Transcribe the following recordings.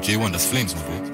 J1, das Flames, man will.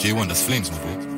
J1, das Flames, man will.